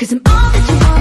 Cause I'm all that you want.